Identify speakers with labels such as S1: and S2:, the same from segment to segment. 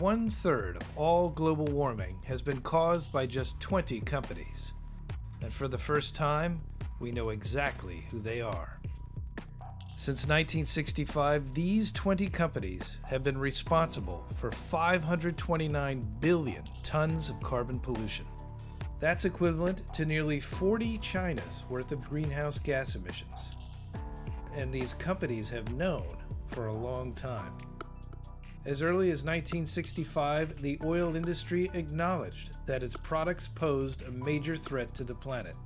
S1: one third of all global warming has been caused by just 20 companies. And for the first time, we know exactly who they are. Since 1965, these 20 companies have been responsible for 529 billion tons of carbon pollution. That's equivalent to nearly 40 China's worth of greenhouse gas emissions. And these companies have known for a long time. As early as 1965, the oil industry acknowledged that its products posed a major threat to the planet.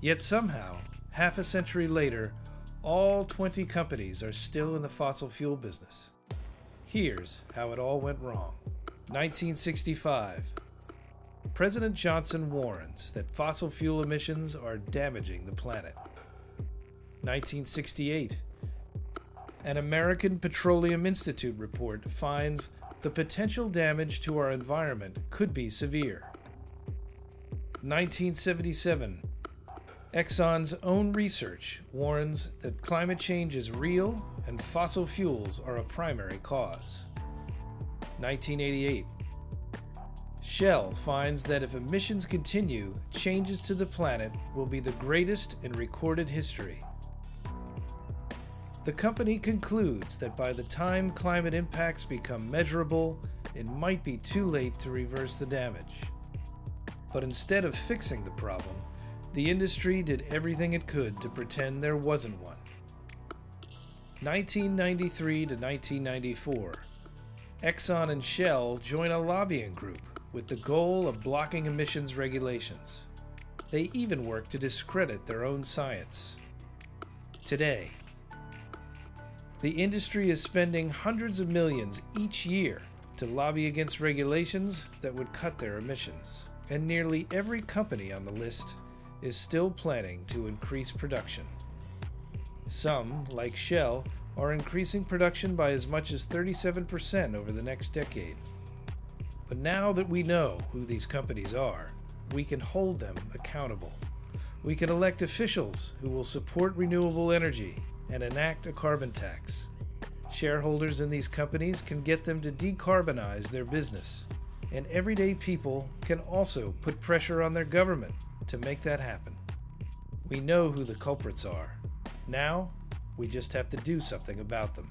S1: Yet somehow, half a century later, all 20 companies are still in the fossil fuel business. Here's how it all went wrong. 1965. President Johnson warns that fossil fuel emissions are damaging the planet. 1968. An American Petroleum Institute report finds the potential damage to our environment could be severe. 1977. Exxon's own research warns that climate change is real and fossil fuels are a primary cause. 1988. Shell finds that if emissions continue, changes to the planet will be the greatest in recorded history. The company concludes that by the time climate impacts become measurable, it might be too late to reverse the damage. But instead of fixing the problem, the industry did everything it could to pretend there wasn't one. 1993 to 1994, Exxon and Shell join a lobbying group with the goal of blocking emissions regulations. They even work to discredit their own science. Today, the industry is spending hundreds of millions each year to lobby against regulations that would cut their emissions, and nearly every company on the list is still planning to increase production. Some, like Shell, are increasing production by as much as 37% over the next decade. But now that we know who these companies are, we can hold them accountable. We can elect officials who will support renewable energy and enact a carbon tax. Shareholders in these companies can get them to decarbonize their business, and everyday people can also put pressure on their government to make that happen. We know who the culprits are. Now, we just have to do something about them.